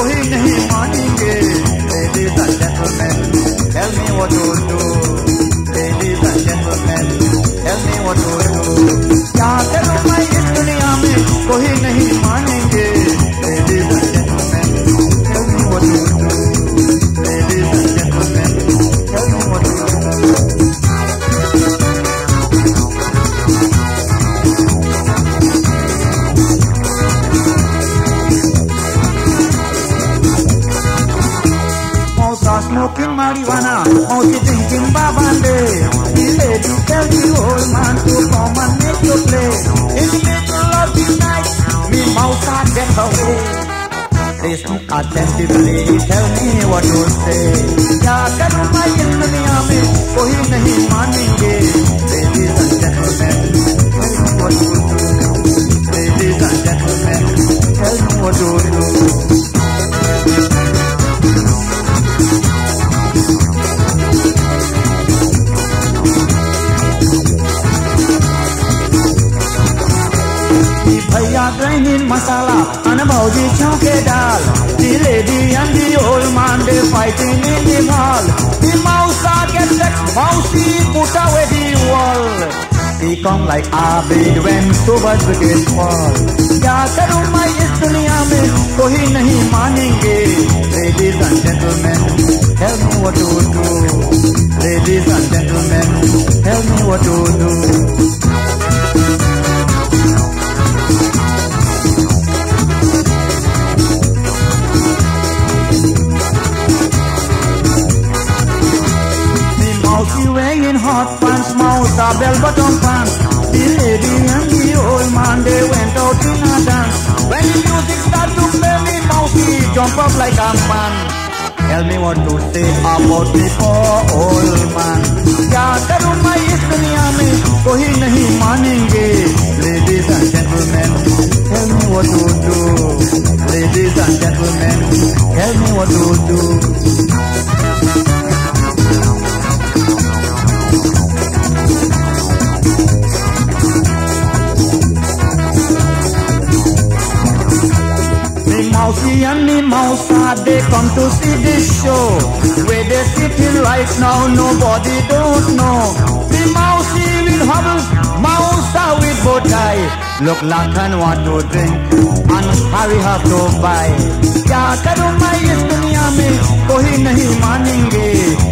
for smoking marijuana, mouthie drinking babande. The lady tell the old man to come and make you play. In the middle of the night, me mouse a get away. Listen attentively, tell me what you say. क्या करूँ मैं इन दुनिया में कोई नहीं मानेंगे. Ladies and gentlemen, tell me what you do. Ladies and gentlemen, tell me what you do. Grinding masala and bhauji chauke dal. The lady and the old man they fighting in the hall. The mouse a get vexed, mousey put away the wall. He come like Abid when the gate fall. क्या करूँ मैं इस दुनिया में कोई नहीं मानेंगे. Ladies and gentlemen, tell me what to do. Ladies and gentlemen, tell me what to do. mousey wearing hot pants, mouse a bell bottom pants. The lady and the old man they went out in a dance. When the music start to play, me mousey jump up like a man. Tell me what to say about the poor old man. क्या करूँ मैं इस दुनिया में कोई नहीं मानेंगे. Ladies and gentlemen, tell me what to do. Ladies and gentlemen, tell me what to do. Me mousey and me mouse ah, they come to see this show. Where they sitting right now, nobody don't know. Me mousey with hobbles, mouse ah, with bow tie. Look like and want to drink, and hurry have to buy. क्या करूँ मैं इस दुनिया में कोई नहीं मानेंगे